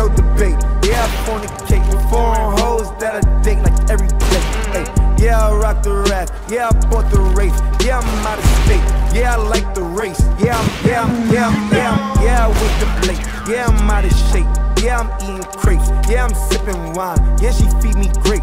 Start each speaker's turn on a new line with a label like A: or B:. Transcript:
A: no debate. Yeah, I fornicate. Foreign hoes that I date like every day. Hey, yeah, I rock the rap. Yeah, I bought the race. Yeah, I'm out of state. Yeah, I like the race. Yeah, I'm, yeah, I'm, yeah, I'm, yeah, I'm, yeah, I with the plate. Yeah, I'm out of shape. Yeah, I'm eating crepes. Yeah, I'm sipping wine. Yeah, she feed me grapes.